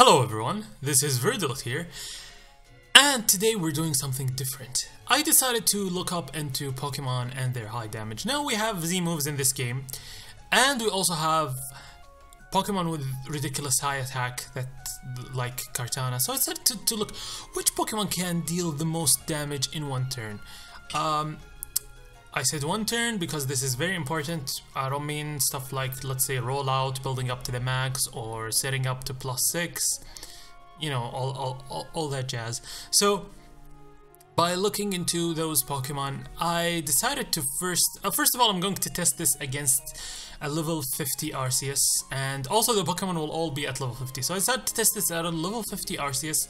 Hello everyone, this is Virdelet here, and today we're doing something different. I decided to look up into Pokemon and their high damage. Now we have Z moves in this game, and we also have Pokemon with ridiculous high attack that like Kartana. So I decided to, to look which Pokemon can deal the most damage in one turn. Um, I said one turn because this is very important. I don't mean stuff like, let's say, rollout, building up to the max, or setting up to plus six. You know, all, all, all, all that jazz. So, by looking into those Pokemon, I decided to first... Uh, first of all, I'm going to test this against a level 50 Arceus, and also the Pokemon will all be at level 50. So I decided to test this at a level 50 Arceus,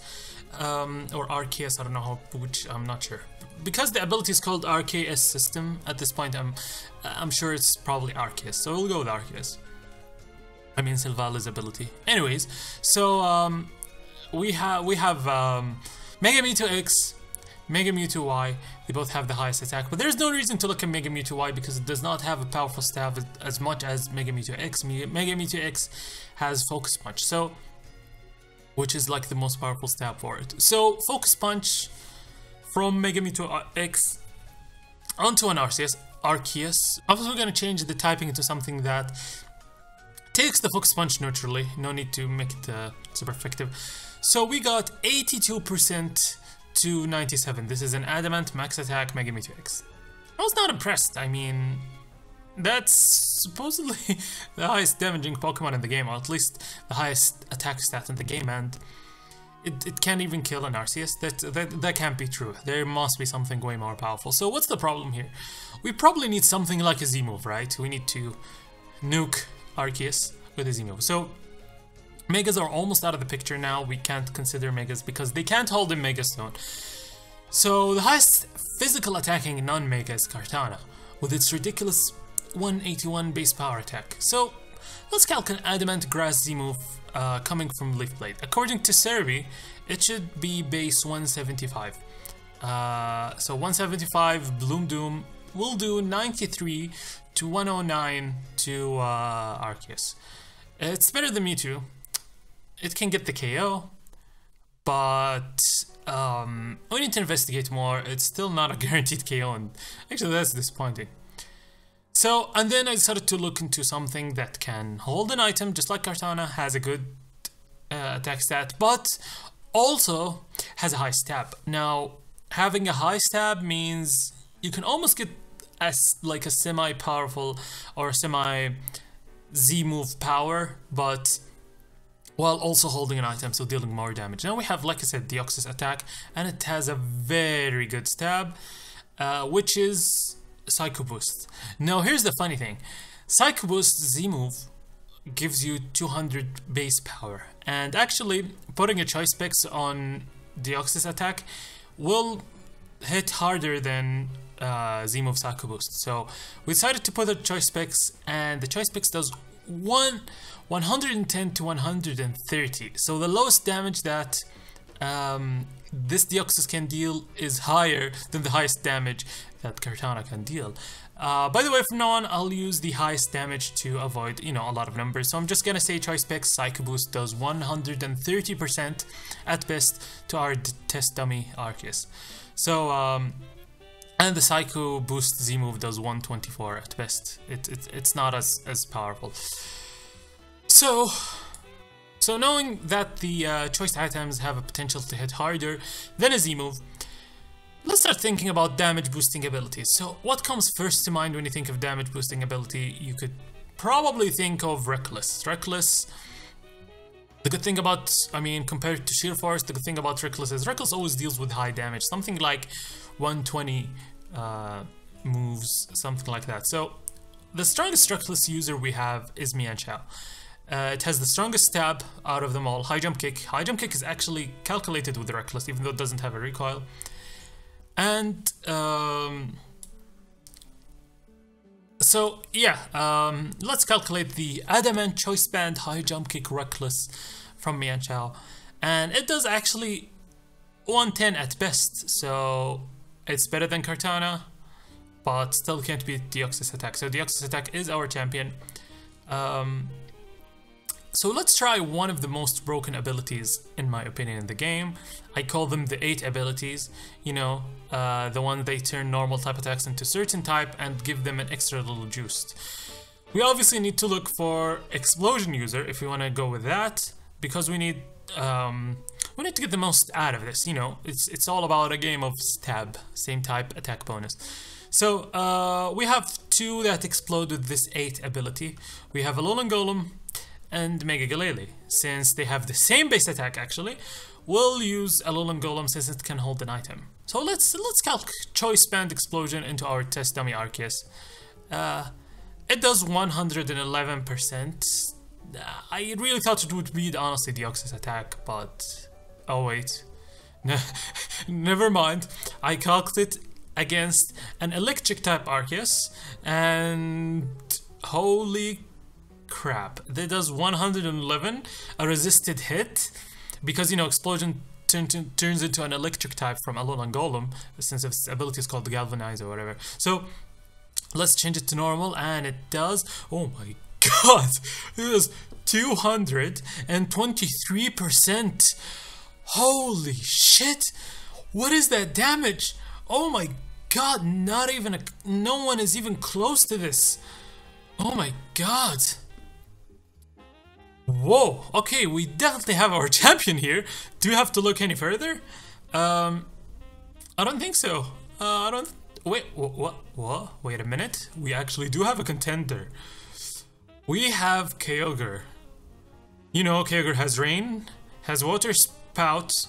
um, or Arceus, I don't know how, which, I'm not sure because the ability is called RKS system at this point, I'm I'm sure it's probably Arceus. So we'll go with Arceus. I mean Silvally's ability. Anyways, so um, we have we have um, Mega Mewtwo X, Mega Mewtwo Y. They both have the highest attack, but there's no reason to look at Mega Mewtwo Y because it does not have a powerful stab as much as Mega Mewtwo X. Mega Mewtwo X has Focus Punch, so which is like the most powerful stab for it. So Focus Punch from Mega Mewtwo X onto an Arceus, Arceus. We're going to change the typing into something that takes the Focus Punch neutrally. No need to make it uh, super effective. So we got 82% to 97. This is an Adamant Max Attack Mega Mewtwo X. I was not impressed. I mean, that's supposedly the highest damaging Pokemon in the game, or at least the highest attack stat in the game, and it, it can't even kill an Arceus. That, that, that can't be true. There must be something way more powerful. So what's the problem here? We probably need something like a Z-move, right? We need to nuke Arceus with a Z-move. So Megas are almost out of the picture now. We can't consider Megas because they can't hold a Mega Stone. So the highest physical attacking non-Mega is Kartana, with its ridiculous 181 base power attack. So let's calculate Adamant Grass Z-move uh, coming from Leaf Blade. According to Serebii, it should be base 175. Uh, so 175 Bloom Doom will do 93 to 109 to uh, Arceus. It's better than Mewtwo. It can get the KO, but um, we need to investigate more. It's still not a guaranteed KO, and actually that's disappointing. So, and then I started to look into something that can hold an item, just like Kartana has a good uh, attack stat, but also has a high stab. Now, having a high stab means you can almost get as like a semi-powerful or semi Z move power, but while also holding an item, so dealing more damage. Now we have, like I said, Deoxys attack, and it has a very good stab, uh, which is Psycho Boost. Now here's the funny thing. Psycho Boost Z move gives you 200 base power and actually putting a choice specs on Deoxys attack will hit harder than uh, Z move Psycho Boost. So we decided to put a choice specs and the choice specs does one 110 to 130. So the lowest damage that um, this Deoxys can deal is higher than the highest damage that Kartana can deal. Uh, by the way, from now on, I'll use the highest damage to avoid, you know, a lot of numbers. So I'm just gonna say Choice Specs Psycho Boost does 130% at best to our test dummy Arceus. So, um, and the Psycho Boost Z move does 124 at best. It, it, it's not as, as powerful. So, so knowing that the uh, choice items have a potential to hit harder than a Z move, let's start thinking about damage boosting abilities. So what comes first to mind when you think of damage boosting ability? You could probably think of Reckless. Reckless, the good thing about, I mean, compared to Sheer Force, the good thing about Reckless is Reckless always deals with high damage. Something like 120 uh, moves, something like that. So the strongest Reckless user we have is Mienshao. Uh, it has the strongest stab out of them all, high jump kick. High jump kick is actually calculated with reckless, even though it doesn't have a recoil. And um, so yeah, um, let's calculate the adamant choice band high jump kick reckless from Mienshao, and it does actually 110 at best. So it's better than Kartana, but still can't beat Deoxys attack. So Deoxys attack is our champion. Um, So let's try one of the most broken abilities, in my opinion, in the game. I call them the 8 abilities. You know, uh, the one they turn normal type attacks into certain type and give them an extra little juice. We obviously need to look for Explosion User if we want to go with that, because we need um, we need to get the most out of this. You know, it's it's all about a game of stab, same type attack bonus. So uh, we have two that explode with this 8 ability. We have a Alolan Golem and Mega Glalie. Since they have the same base attack actually, we'll use Alolan Golem since it can hold an item. So let's let's calc Choice Band Explosion into our test dummy Arceus. Uh, it does 111%. Uh, I really thought it would be honestly Deoxys attack, but oh wait. Never mind. I calc it against an electric type Arceus and holy crap. That does 111, a resisted hit, because, you know, Explosion turn, turn, turns into an electric type from Alolan Golem, since its ability is called Galvanize or whatever. So, let's change it to normal, and it does, oh my god, it does 223%. Holy shit! What is that damage? Oh my god, not even a, no one is even close to this. Oh my god. Whoa, okay, we definitely have our champion here. Do we have to look any further? Um, I don't think so. Uh, I don't... Wait, what, what? Wait a minute. We actually do have a contender. We have Kyogre. You know, Kyogre has Rain, has Water spouts,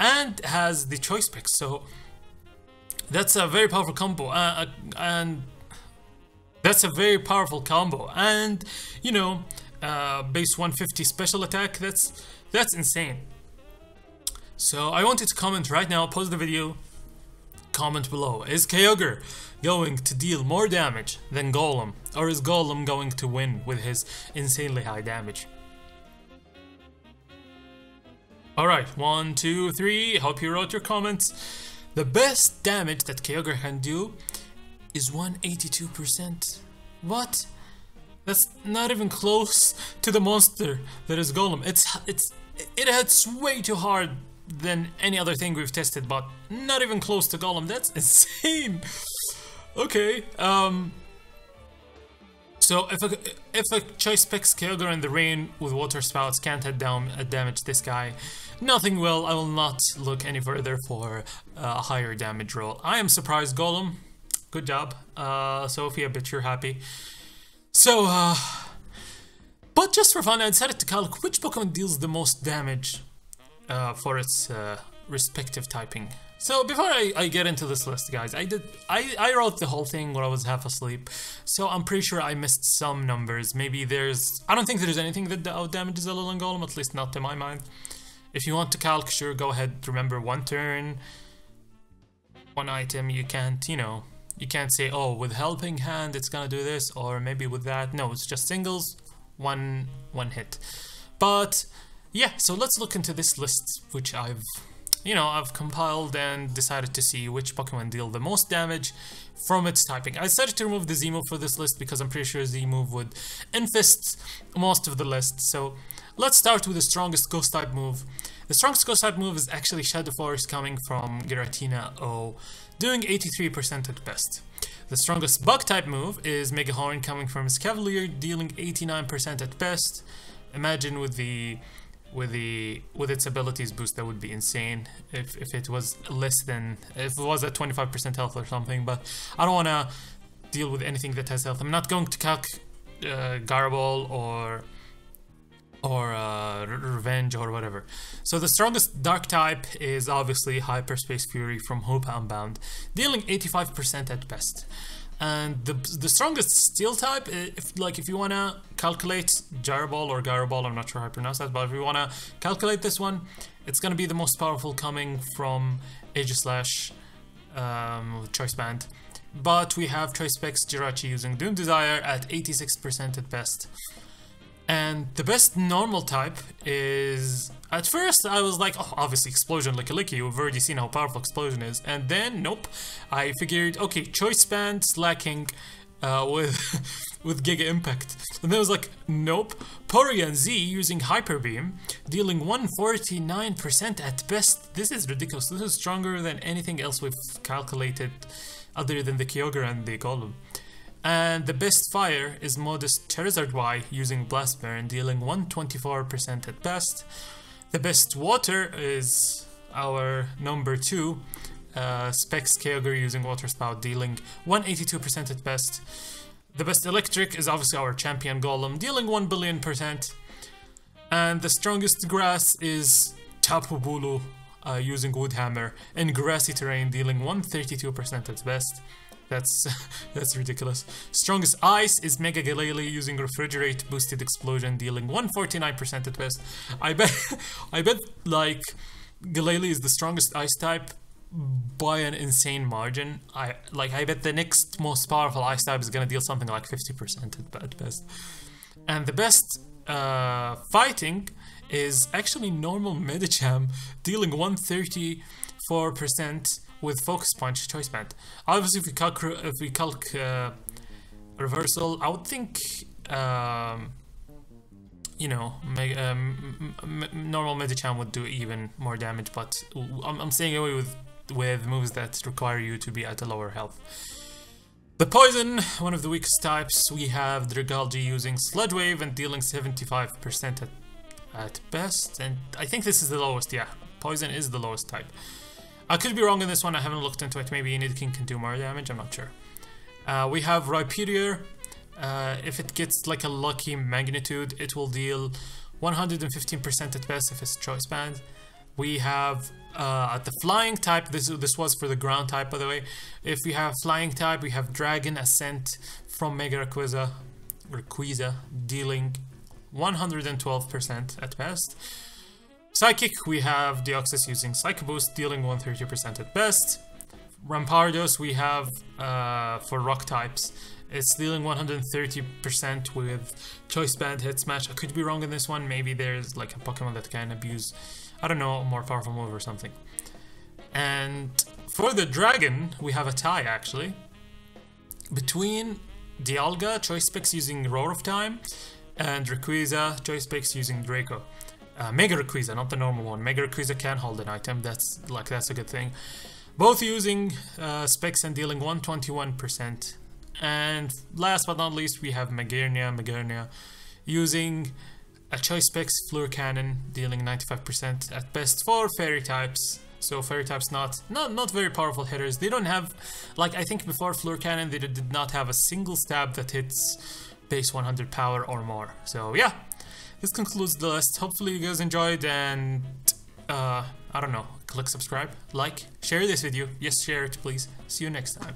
and has the Choice Pick, so... That's a very powerful combo, uh, uh, and... That's a very powerful combo, and, you know, uh, base 150 special attack. That's that's insane. So I want you to comment right now, pause the video, comment below. Is Kyogre going to deal more damage than Golem? Or is Golem going to win with his insanely high damage? Alright, one, two, three. Hope you wrote your comments. The best damage that Kyogre can do is 182%. What? That's not even close to the monster that is Golem. It's it's it hits way too hard than any other thing we've tested, but not even close to Golem. That's insane. okay, um. So if a if a choice specs Kyogre in the rain with water spouts can't head down uh, damage this guy, nothing will. I will not look any further for a higher damage roll. I am surprised, Golem. Good job, uh, Sophia. Bet you're happy. So, uh, but just for fun, I decided to calc which Pokemon deals the most damage uh, for its uh, respective typing. So before I, I, get into this list, guys, I did I, I wrote the whole thing while I was half asleep, so I'm pretty sure I missed some numbers. Maybe there's I don't think there's anything that damages a Alolan Golem, at least not to my mind. If you want to calc, sure, go ahead. Remember, one turn, one item. You can't, you know, you can't say, oh, with helping hand it's gonna do this, or maybe with that. No, it's just singles, one one hit. But yeah, so let's look into this list, which I've, you know, I've compiled and decided to see which Pokemon deal the most damage from its typing. I decided to remove the Z-move for this list because I'm pretty sure Z-move would infest most of the list. So let's start with the strongest Ghost type move. The strongest Ghost type move is actually Shadow Force coming from Giratina O doing 83% at best. The strongest bug type move is Mega Horn coming from Escavalier, dealing 89% at best. Imagine with the with the with its abilities boost that would be insane if, if it was less than if it was at 25% health or something but I don't want to deal with anything that has health I'm not going to calc uh, Garbol or or uh, Revenge or whatever. So the strongest Dark type is obviously Hyperspace Fury from Hoopa Unbound, dealing 85% at best. And the, the strongest Steel type, if like if you wanna calculate Gyroball or Gyroball, I'm not sure how I pronounce that, but if you wanna calculate this one, it's gonna be the most powerful coming from Aegislash um, Choice Band. But we have Choice Specs Jirachi using Doom Desire at 86% at best. And the best normal type is... At first, I was like, oh, obviously Explosion Lickilicky, we've already seen how powerful Explosion is. And then, nope, I figured, okay, Choice Band Slaking uh, with with Giga Impact. And then I was like, nope. Porygon Z using Hyper Beam, dealing 149% at best. This is ridiculous. This is stronger than anything else we've calculated other than the Kyogre and the Golem. And the best fire is modest Charizard Y using Blast Burn, dealing 124% at best. The best water is our number two, uh, Specs Kyogre using Water Spout, dealing 182% at best. The best electric is obviously our champion Golem, dealing 1 billion percent. And the strongest grass is Tapu Bulu uh, using Woodhammer in grassy terrain, dealing 132% at best. That's that's ridiculous. Strongest ice is Mega Glalie using Refrigerate Boosted Explosion, dealing 149% at best. I bet I bet like Glalie is the strongest ice type by an insane margin. I like I bet the next most powerful ice type is gonna deal something like 50% at best. And the best uh, fighting is actually normal Medicham, dealing 134% with Focus Punch Choice Band. Obviously, if we calc, if we calc uh, reversal, I would think, um, you know, um, normal Medicham would do even more damage, but I'm, I'm staying away with with moves that require you to be at a lower health. The Poison, one of the weakest types, we have Dragalge using Sludge Wave and dealing 75% at, at best, and I think this is the lowest, yeah, Poison is the lowest type. I could be wrong in this one, I haven't looked into it, maybe Nidoking can do more damage, I'm not sure. Uh, we have Rhyperior, uh, if it gets like a lucky magnitude, it will deal 115% at best if it's choice band. We have uh, the flying type, this, this was for the ground type by the way. If we have flying type, we have Dragon Ascent from Mega Rayquaza, Rayquaza dealing 112% at best. Psychic, we have Deoxys using Psycho Boost, dealing 130% at best. Rampardos, we have uh, for rock types. It's dealing 130% with Choice Band Head Smash. I could be wrong on this one. Maybe there's like a Pokemon that can abuse I don't know, more powerful move or something. And for the dragon, we have a tie actually between Dialga, choice specs using Roar of Time, and Rayquaza, choice specs using Draco. Uh, Mega Rayquaza, not the normal one. Mega Rayquaza can hold an item, that's like that's a good thing. Both using uh, specs and dealing 121%. And last but not least, we have Magearna, Magearna using a choice specs Fleur Cannon, dealing 95% at best for fairy types. So fairy types not not not very powerful hitters. They don't have like I think before Fleur Cannon they did not have a single stab that hits base 100 power or more. So yeah, this concludes the list. Hopefully you guys enjoyed and uh, I don't know, click subscribe, like, share this video. Yes, share it please. See you next time.